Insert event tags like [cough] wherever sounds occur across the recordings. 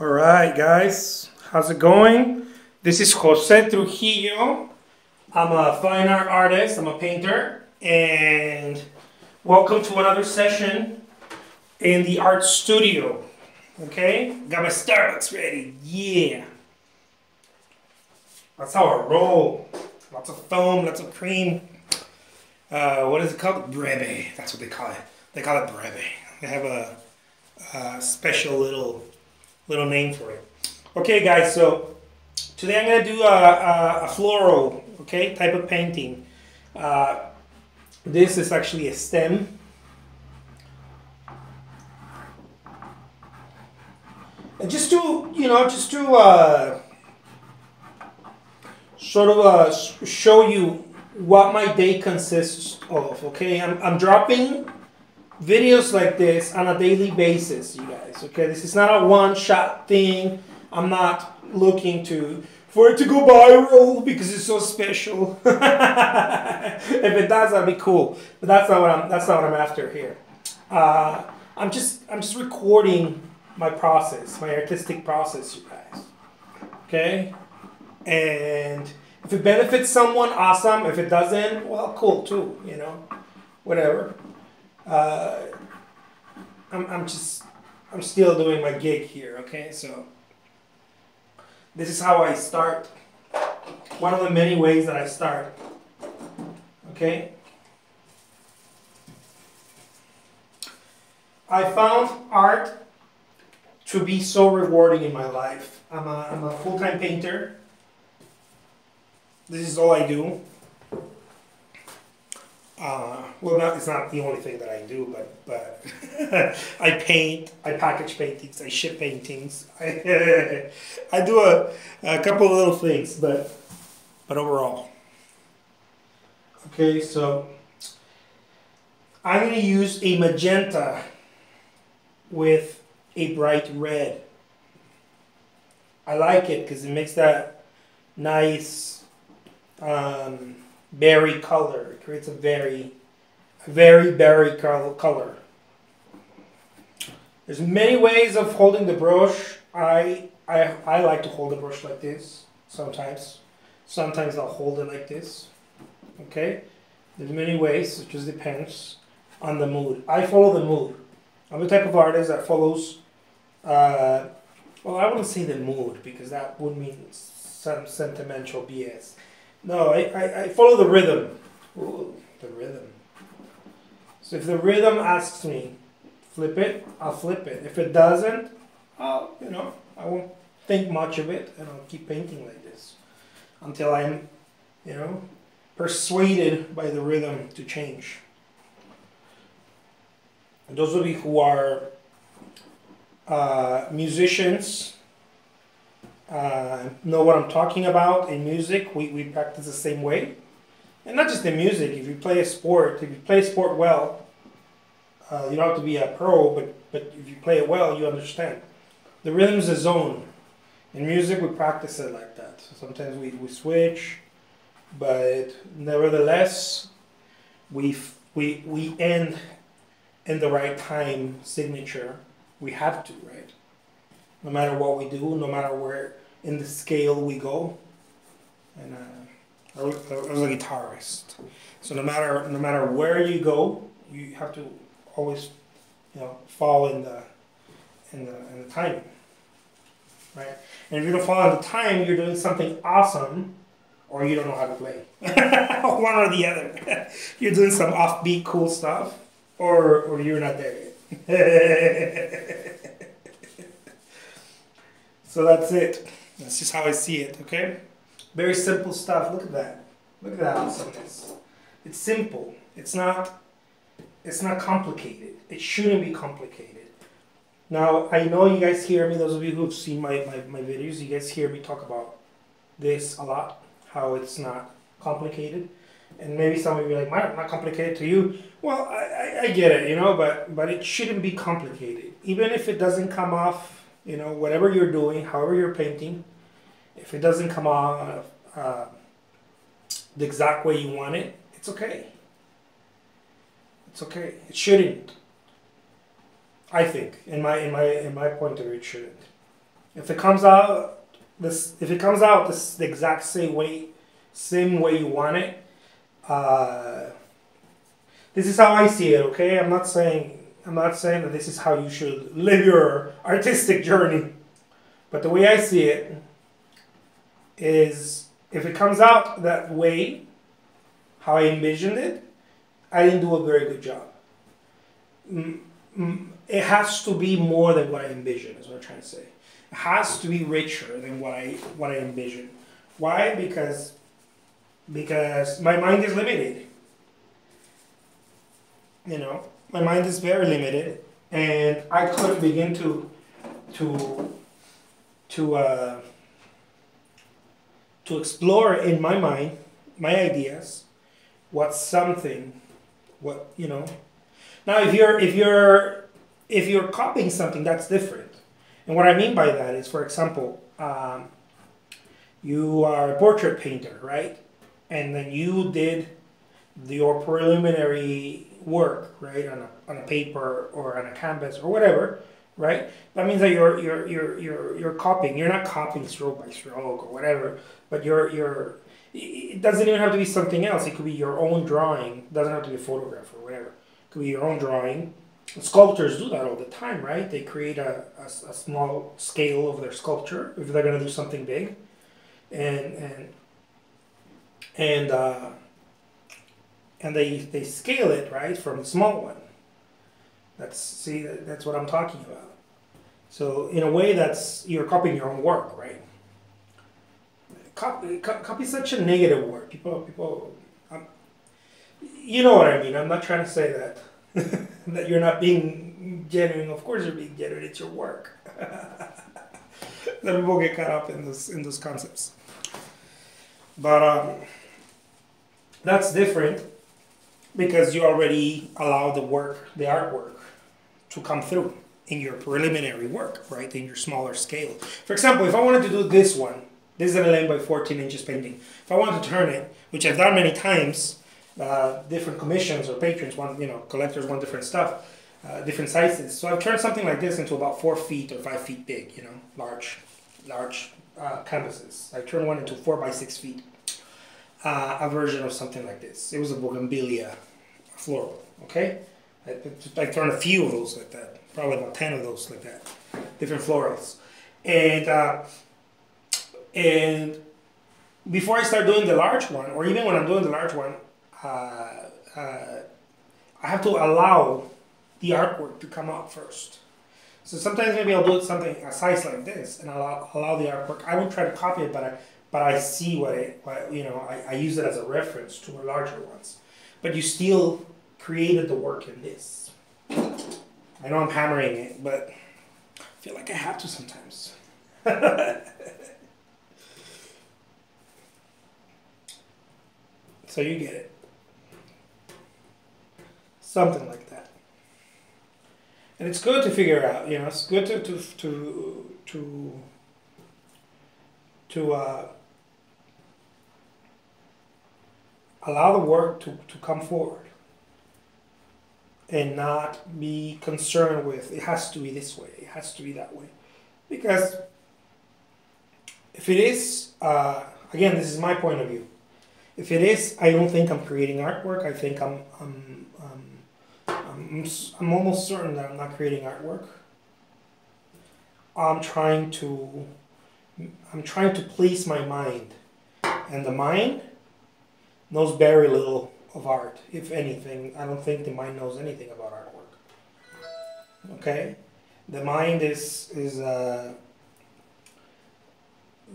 All right, guys, how's it going? This is Jose Trujillo. I'm a fine art artist, I'm a painter, and welcome to another session in the art studio. Okay, got my Starbucks ready. Yeah, that's how I roll. Lots of foam, lots of cream. Uh, what is it called? Breve. That's what they call it. They call it breve. They have a, a special little little name for it. Okay, guys. So today I'm gonna do a, a, a floral, okay, type of painting. Uh, this is actually a stem. And just to you know, just to uh, sort of uh, show you what my day consists of. Okay, I'm, I'm dropping videos like this on a daily basis, you guys. Okay, this is not a one-shot thing. I'm not looking to for it to go viral because it's so special. [laughs] if it does, that'd be cool. But that's not what I'm. That's not what I'm after here. Uh, I'm just. I'm just recording my process, my artistic process, you guys. Okay, and if it benefits someone, awesome. If it doesn't, well, cool too. You know, whatever. Uh, I'm, I'm just, I'm still doing my gig here. Okay, so this is how I start. One of the many ways that I start. Okay. I found art to be so rewarding in my life. I'm a, I'm a full-time painter. This is all I do. Uh, well, not, it's not the only thing that I do, but but [laughs] I paint, I package paintings, I ship paintings. [laughs] I, do a, a couple of little things, but but overall. Okay, so I'm going to use a magenta with a bright red. I like it because it makes that nice um, berry color. It creates a very, very berry color. There's many ways of holding the brush. I, I, I like to hold the brush like this sometimes. Sometimes I'll hold it like this. Okay? There's many ways. It just depends on the mood. I follow the mood. I'm the type of artist that follows, uh, well, I wouldn't say the mood because that would mean some sentimental BS. No, I, I, I follow the rhythm. Ooh, the rhythm. So if the rhythm asks me, flip it, I'll flip it. If it doesn't, I'll, you know, I won't think much of it and I'll keep painting like this until I'm, you know, persuaded by the rhythm to change. And those of you who are uh, musicians, uh, know what I'm talking about in music. We, we practice the same way. And not just in music, if you play a sport, if you play a sport well, uh, you don't have to be a pro, but, but if you play it well, you understand. The rhythm is a zone. In music, we practice it like that. So sometimes we, we switch, but nevertheless, we, we, we end in the right time signature. We have to, right? No matter what we do, no matter where in the scale we go. And uh, I, was, a guitarist, so no matter no matter where you go, you have to always, you know, fall in the in the in the time, right? And if you don't fall in the time, you're doing something awesome, or you don't know how to play. [laughs] One or the other. [laughs] you're doing some offbeat, cool stuff, or or you're not there yet. [laughs] so that's it. That's just how I see it, okay? Very simple stuff. Look at that. Look at that awesomeness. It's simple. It's not it's not complicated. It shouldn't be complicated. Now, I know you guys hear me, those of you who've seen my, my, my videos, you guys hear me talk about this a lot, how it's not complicated. And maybe some of you are like, "Why not complicated to you? Well, I, I, I get it, you know, but, but it shouldn't be complicated. Even if it doesn't come off, you know, whatever you're doing, however you're painting, if it doesn't come out uh, the exact way you want it, it's okay. It's okay. It shouldn't. I think, in my in my in my point of view, it shouldn't. If it comes out this, if it comes out this the exact same way, same way you want it, uh, this is how I see it. Okay, I'm not saying I'm not saying that this is how you should live your artistic journey, but the way I see it is if it comes out that way, how I envisioned it, I didn't do a very good job. It has to be more than what I envisioned, is what I'm trying to say. It has to be richer than what I what I envisioned. Why? Because because my mind is limited. You know, my mind is very limited, and I couldn't begin to to to uh, to explore in my mind my ideas what's something what you know. Now if you're if you're if you're copying something that's different. And what i mean by that is for example um, you are a portrait painter right? And then you did your preliminary work right on a, on a paper or on a canvas or whatever right that means that you're you're you're you're, you're copying you're not copying stroke by stroke or whatever but you're you're it doesn't even have to be something else. It could be your own drawing. It doesn't have to be a photograph or whatever. It could be your own drawing. Sculptors do that all the time, right? They create a, a, a small scale of their sculpture if they're going to do something big, and and and uh, and they they scale it right from a small one. That's see that's what I'm talking about. So in a way, that's you're copying your own work, right? copy, copy such a negative word. People, people, um, you know what I mean. I'm not trying to say that [laughs] that you're not being genuine. Of course, you're being genuine. It's your work. [laughs] that people get caught up in this in those concepts. But um, that's different because you already allow the work, the artwork, to come through in your preliminary work, right? In your smaller scale. For example, if I wanted to do this one this is an 11 by 14 inches painting. If I want to turn it, which I've done many times, uh, different commissions or patrons want, you know, collectors want different stuff, uh, different sizes. So I've turned something like this into about four feet or five feet big, you know, large, large uh, canvases. I turned one into four by six feet. Uh, a version of something like this. It was a bougainvillea floral, okay? I, I turned a few of those like that, probably about 10 of those like that, different florals. And uh, and before I start doing the large one, or even when I'm doing the large one, uh, uh, I have to allow the artwork to come out first. So sometimes maybe I'll do something a size like this and allow, allow the artwork. I won't try to copy it, but I but I see what it what, you know I, I use it as a reference to larger ones. But you still created the work in this. I know I'm hammering it, but I feel like I have to sometimes. [laughs] So you get it. Something like that. And it's good to figure out, you know, it's good to to to to to uh, allow the work to, to come forward and not be concerned with it has to be this way, it has to be that way. Because if it is, uh, again, this is my point of view if it is, I don't think I'm creating artwork. I think I'm, I'm, I'm, I'm almost certain that I'm not creating artwork. I'm trying to, I'm trying to please my mind, and the mind knows very little of art, if anything. I don't think the mind knows anything about artwork. Okay, the mind is is. Uh,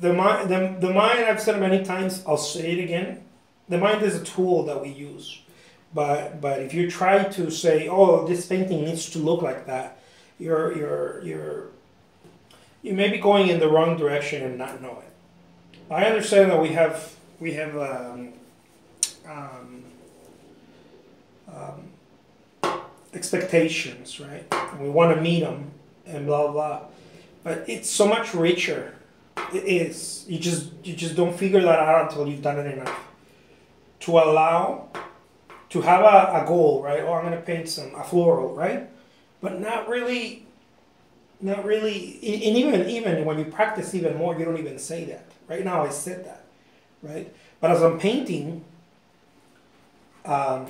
the mind, the, the mind, I've said many times, I'll say it again, the mind is a tool that we use. But but if you try to say, oh, this painting needs to look like that, you're you're you're you may be going in the wrong direction and not know it. I understand that we have we have um, um, um, expectations, right? And we want to meet them and blah blah. But it's so much richer. It is. You just you just don't figure that out until you've done it enough to allow to have a, a goal, right? Oh, I'm going to paint some a floral, right? But not really not really. And even even when you practice even more, you don't even say that. Right now, I said that, right? But as I'm painting, um,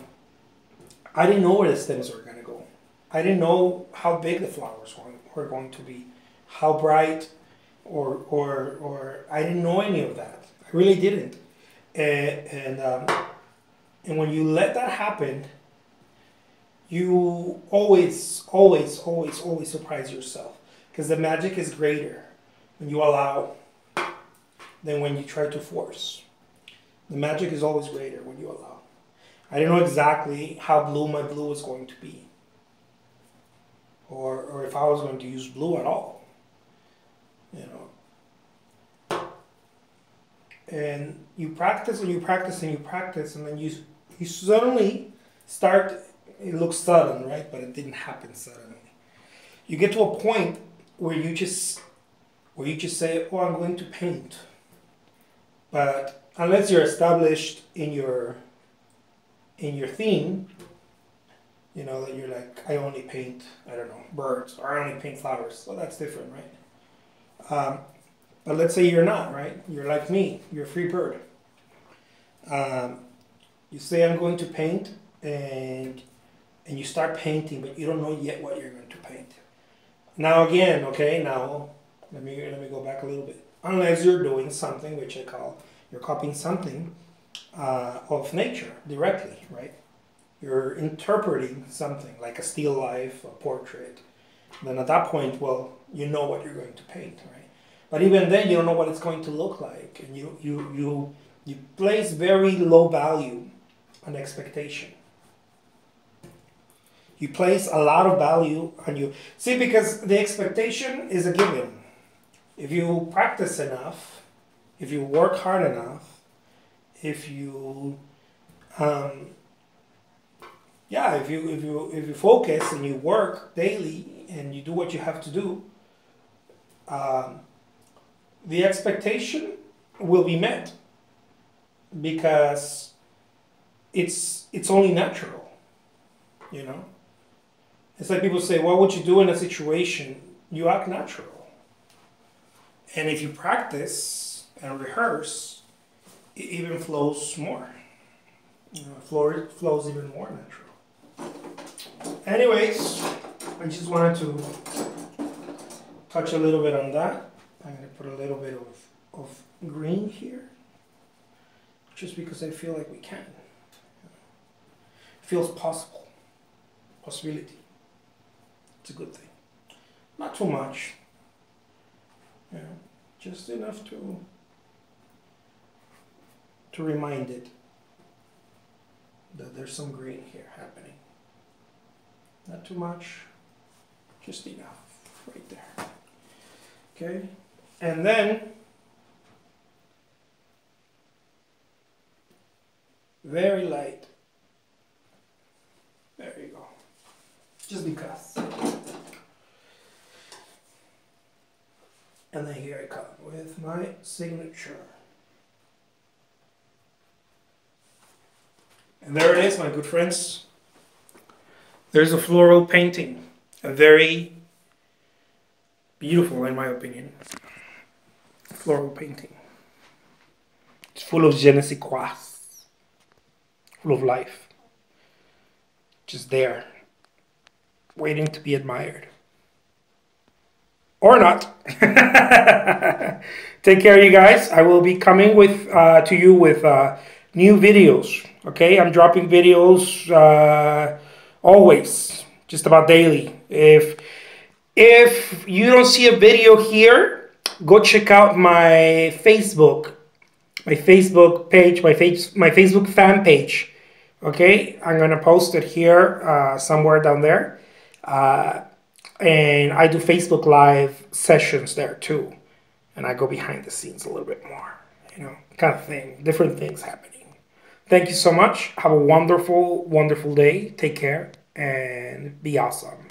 I didn't know where the stems were gonna go. I didn't know how big the flowers were, going to be, how bright, or or or I didn't know any of that. I really didn't. And and um, and when you let that happen, you always, always, always, always surprise yourself because the magic is greater when you allow than when you try to force. The magic is always greater when you allow. I didn't know exactly how blue my blue was going to be, or or if I was going to use blue at all. You know. And you practice and you practice and you practice, and then you you suddenly start it looks sudden, right? But it didn't happen suddenly. You get to a point where you just where you just say, "Oh, I'm going to paint," but unless you're established in your in your theme, you know that you're like, I only paint, I don't know, birds, or I only paint flowers. So that's different, right? Um, but let's say you're not, right? You're like me. You're a free bird. Um, you say, I'm going to paint, and and you start painting, but you don't know yet what you're going to paint. Now again, okay, now let me let me go back a little bit. Unless you're doing something which I call you're copying something uh, of nature directly, right? You're interpreting something like a still life, a portrait. Then at that point, well, you know what you're going to paint, right? But even then, you don't know what it's going to look like, and you you you you place very low value on expectation you place a lot of value on you. See, because the expectation is a given. If you practice enough, if you work hard enough, if you, um, yeah, if you if you if you focus and you work daily and you do what you have to do, um, the expectation will be met because it's it's only natural, you know. It's like people say, what would you do in a situation? You act natural. And if you practice and rehearse, it even flows more. You know, flow, flows even more natural. Anyways, I just wanted to touch a little bit on that. I'm going to put a little bit of, of green here, just because I feel like we can. It feels possible, possibility. It's a good thing. Not too much. Yeah, just enough to to remind it that there's some green here happening. Not too much, just enough right there. Okay, and then very light. There you go. Just because. And then here I come with my signature. And there it is, my good friends. There's a floral painting. A very beautiful, in my opinion, floral painting. It's full of je ne sais quoi, full of life. Just there, waiting to be admired or not. [laughs] Take care, you guys. I will be coming with uh, to you with uh, new videos. Okay, I'm dropping videos uh, always, just about daily. If if you don't see a video here, go check out my Facebook, my Facebook page, my face, my Facebook fan page. Okay, I'm gonna post it here uh, somewhere down there. Uh, and I do Facebook Live sessions there too. And I go behind the scenes a little bit more, you know, kind of thing, different things happening. Thank you so much. Have a wonderful, wonderful day. Take care and be awesome.